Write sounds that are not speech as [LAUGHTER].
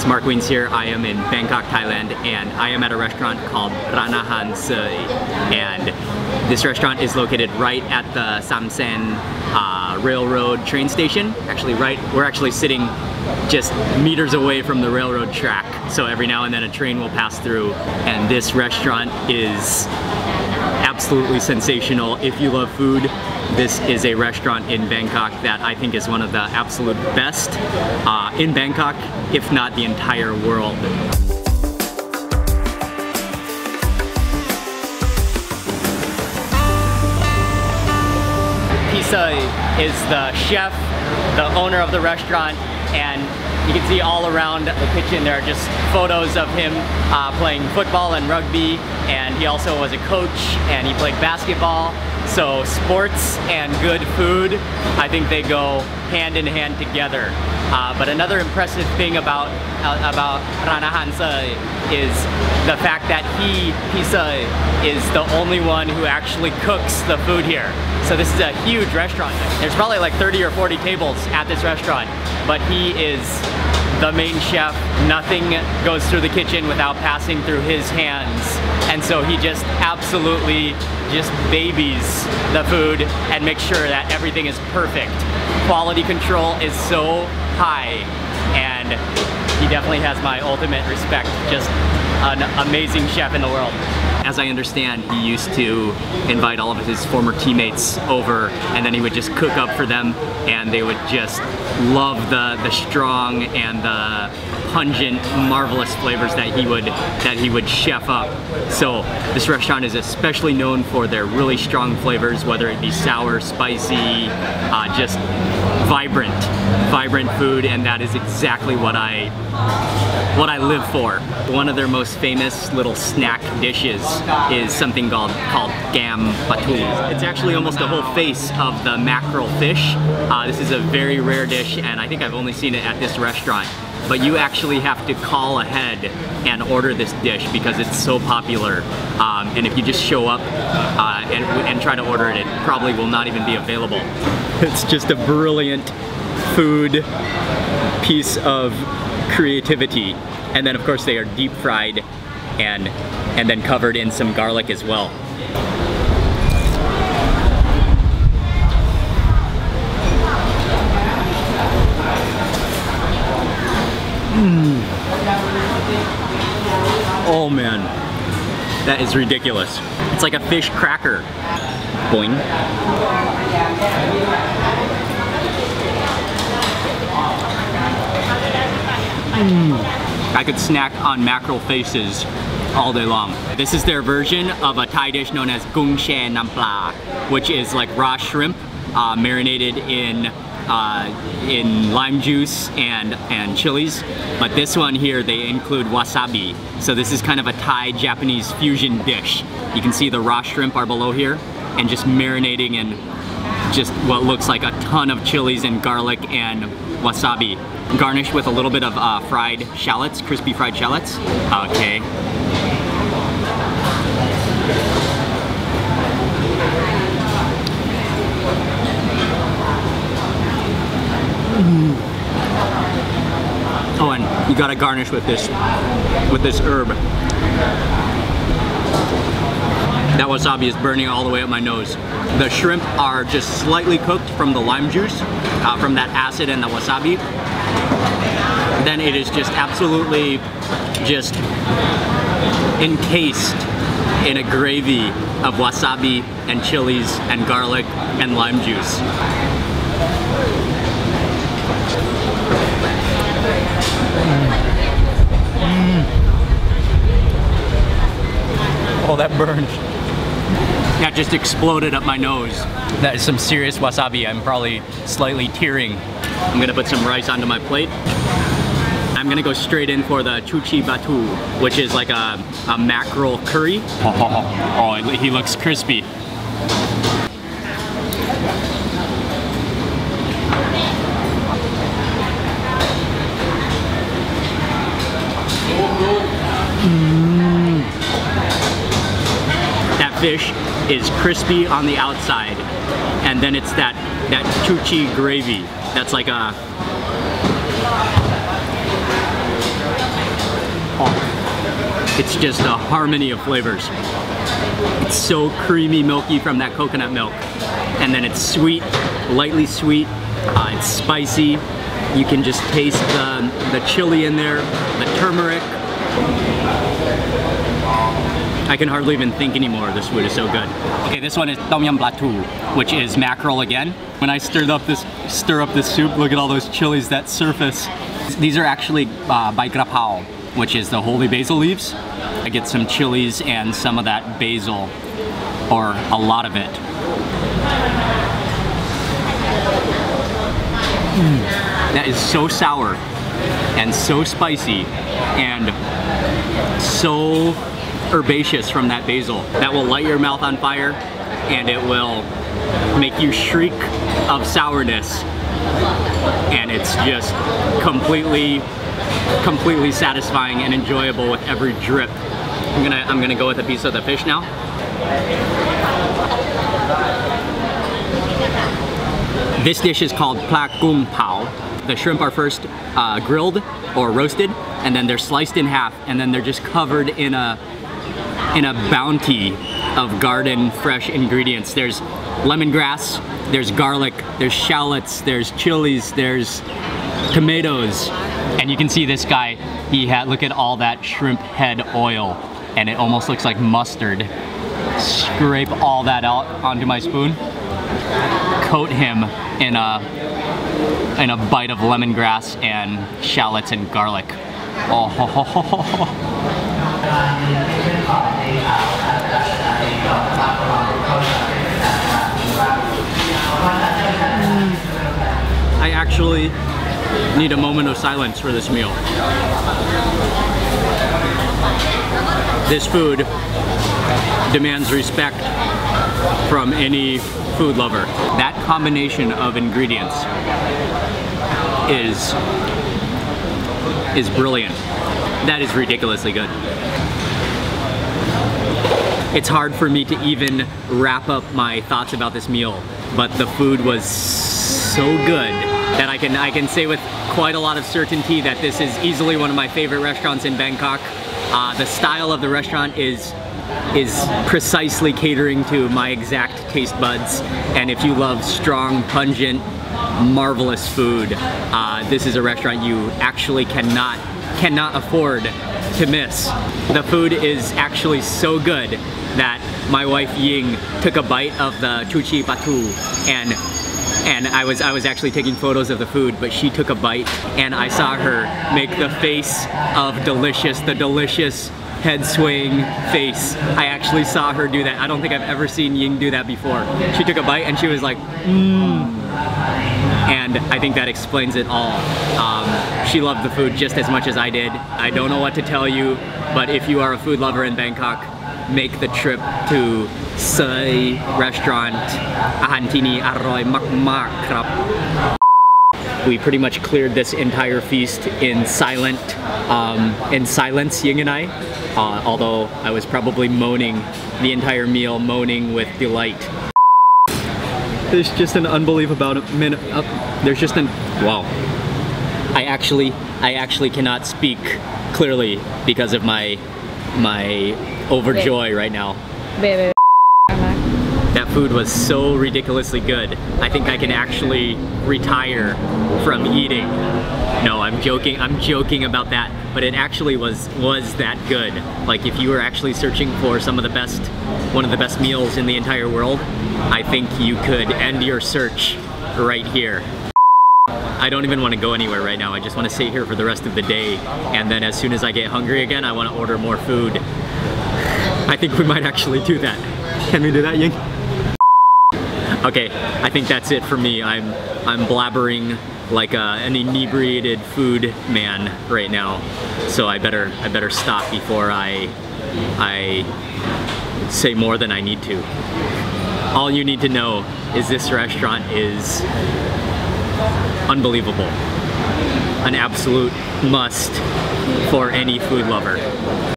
It's Mark Wiens here. I am in Bangkok, Thailand, and I am at a restaurant called Ranahan Soei. And this restaurant is located right at the Samsen uh, Railroad train station. Actually, right, we're actually sitting just meters away from the railroad track. So every now and then a train will pass through. And this restaurant is absolutely sensational. If you love food, this is a restaurant in Bangkok that I think is one of the absolute best uh, in Bangkok, if not the entire world. P'Soei is the chef, the owner of the restaurant, and you can see all around the kitchen there are just photos of him uh, playing football and rugby and he also was a coach and he played basketball so sports and good food, I think they go hand in hand together. Uh, but another impressive thing about uh, about Ranahan Soei is the fact that he, P'Soei, is the only one who actually cooks the food here. So this is a huge restaurant. There's probably like 30 or 40 tables at this restaurant, but he is the main chef. Nothing goes through the kitchen without passing through his hands. And so he just absolutely just babies the food and makes sure that everything is perfect. Quality control is so high and he definitely has my ultimate respect. Just an amazing chef in the world. As I understand, he used to invite all of his former teammates over and then he would just cook up for them and they would just love the, the strong and the pungent, marvelous flavors that he would that he would chef up. So this restaurant is especially known for their really strong flavors, whether it be sour, spicy, uh, just vibrant, vibrant food, and that is exactly what I what I live for. One of their most famous little snack dishes is something called called gam batu. It's actually almost a whole face of the mackerel fish. Uh, this is a very rare dish, and I think I've only seen it at this restaurant but you actually have to call ahead and order this dish because it's so popular. Um, and if you just show up uh, and, and try to order it, it probably will not even be available. It's just a brilliant food piece of creativity. And then of course they are deep fried and, and then covered in some garlic as well. Oh man, that is ridiculous. It's like a fish cracker. Boing. Mm. I could snack on mackerel faces all day long. This is their version of a Thai dish known as goong chae nam pla, which is like raw shrimp uh, marinated in uh, in lime juice and, and chilies. But this one here, they include wasabi. So this is kind of a Thai-Japanese fusion dish. You can see the raw shrimp are below here and just marinating in just what looks like a ton of chilies and garlic and wasabi. Garnished with a little bit of uh, fried shallots, crispy fried shallots. Okay. Oh, and you gotta garnish with this, with this herb. That wasabi is burning all the way up my nose. The shrimp are just slightly cooked from the lime juice, uh, from that acid and the wasabi. Then it is just absolutely just encased in a gravy of wasabi and chilies and garlic and lime juice. Mm. Oh, that burned. That just exploded up my nose. That is some serious wasabi. I'm probably slightly tearing. I'm gonna put some rice onto my plate. I'm gonna go straight in for the chuchi batu, which is like a, a mackerel curry. [LAUGHS] Oh, he looks crispy. Fish is crispy on the outside, and then it's that that chuchi gravy. That's like a It's just a harmony of flavors. It's so creamy, milky from that coconut milk. And then it's sweet, lightly sweet. Uh, it's spicy. You can just taste the, the chili in there, the turmeric. I can hardly even think anymore. This food is so good. Okay, this one is tom yum platu, which is mackerel again. When I stirred up this stir up this soup, look at all those chilies that surface. These are actually uh, by grapao, which is the holy basil leaves. I get some chilies and some of that basil, or a lot of it. Mm, that is so sour and so spicy and so herbaceous from that basil. That will light your mouth on fire and it will make you shriek of sourness. And it's just completely, completely satisfying and enjoyable with every drip. I'm gonna, I'm gonna go with a piece of the fish now. This dish is called pla goong pao. The shrimp are first uh, grilled or roasted, and then they're sliced in half, and then they're just covered in a in a bounty of garden fresh ingredients. There's lemongrass, there's garlic, there's shallots, there's chilies, there's tomatoes. And you can see this guy, he had, look at all that shrimp head oil and it almost looks like mustard. Scrape all that out onto my spoon, coat him in a, in a bite of lemongrass and shallots and garlic. Oh, ho, ho, ho, I actually need a moment of silence for this meal. This food demands respect from any food lover. That combination of ingredients is is brilliant. That is ridiculously good. It's hard for me to even wrap up my thoughts about this meal, but the food was so good that I can I can say with quite a lot of certainty that this is easily one of my favorite restaurants in Bangkok. Uh, the style of the restaurant is is precisely catering to my exact taste buds. And if you love strong, pungent, marvelous food, uh, this is a restaurant you actually cannot cannot afford to miss. The food is actually so good that my wife Ying took a bite of the chuchi patu and and I was I was actually taking photos of the food, but she took a bite and I saw her make the face of delicious, the delicious head swing face. I actually saw her do that. I don't think I've ever seen Ying do that before. She took a bite and she was like, mmm. And I think that explains it all. Um, she loved the food just as much as I did. I don't know what to tell you, but if you are a food lover in Bangkok, make the trip to Soei restaurant Ahantini arroy Makmak krap. We pretty much cleared this entire feast in silent, um, in silence, Ying and I. Uh, although I was probably moaning the entire meal, moaning with delight. There's just an unbelievable minute. Uh, there's just an wow. I actually, I actually cannot speak clearly because of my my overjoy right now. Baby. That food was so ridiculously good. I think I can actually retire from eating. No, I'm joking. I'm joking about that, but it actually was was that good. Like if you were actually searching for some of the best one of the best meals in the entire world, I think you could end your search right here. I don't even want to go anywhere right now. I just want to stay here for the rest of the day. And then as soon as I get hungry again, I want to order more food. I think we might actually do that. Can we do that, Ying? Okay, I think that's it for me. I'm I'm blabbering like a, an inebriated food man right now. So I better I better stop before I I say more than I need to. All you need to know is this restaurant is unbelievable. An absolute must for any food lover.